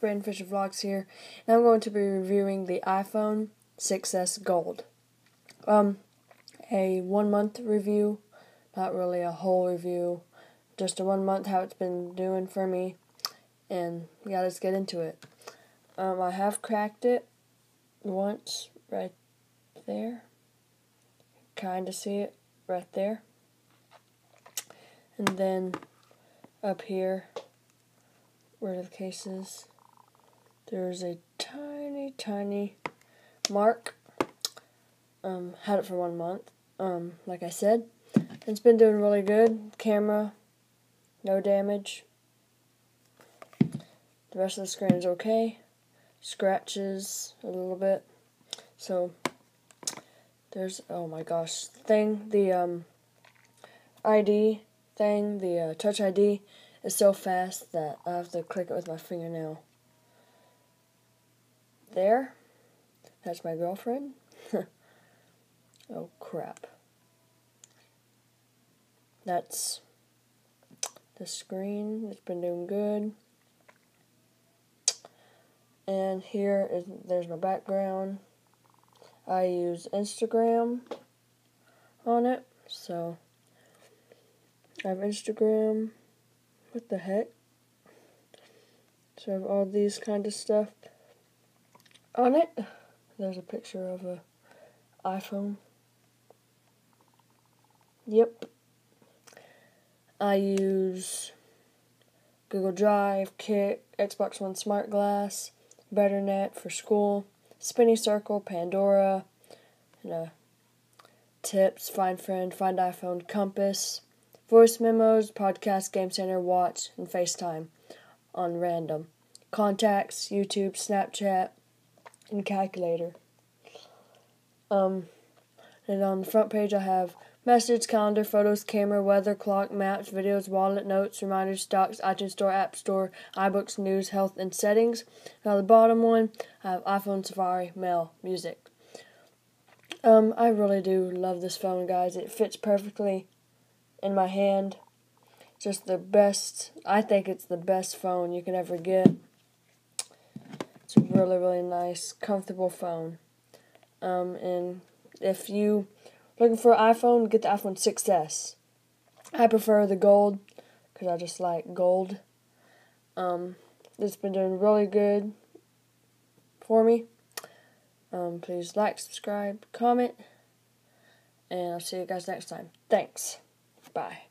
Brayden Fisher Vlogs here, and I'm going to be reviewing the iPhone 6s Gold. Um, a one month review, not really a whole review, just a one month how it's been doing for me, and yeah, let's get into it. Um, I have cracked it once right there, kind of see it right there, and then up here where the case is there's a tiny, tiny mark. Um, had it for one month. Um, like I said, it's been doing really good. Camera, no damage. The rest of the screen is okay. Scratches a little bit. So there's oh my gosh thing the um ID thing the uh, Touch ID is so fast that I have to click it with my fingernail there. That's my girlfriend. oh crap. That's the screen. It's been doing good. And here is there's my background. I use Instagram on it, so I have Instagram. What the heck? So I have all these kind of stuff on it. There's a picture of a iPhone. Yep. I use Google Drive, Kik, Xbox One Smart Glass, BetterNet for school, Spinny Circle, Pandora, and, uh, Tips, Find Friend, Find iPhone, Compass, Voice Memos, Podcast, Game Center, Watch, and FaceTime on random. Contacts, YouTube, Snapchat, and calculator. Um, and on the front page, I have message, calendar, photos, camera, weather, clock, maps, videos, wallet, notes, reminders, stocks, iTunes Store, App Store, iBooks, news, health, and settings. Now the bottom one, I have iPhone, Safari, Mail, Music. Um, I really do love this phone, guys. It fits perfectly in my hand. Just the best. I think it's the best phone you can ever get. It's a really, really nice, comfortable phone. Um, and if you looking for an iPhone, get the iPhone 6s. I prefer the gold because I just like gold. Um, it's been doing really good for me. Um, please like, subscribe, comment, and I'll see you guys next time. Thanks. Bye.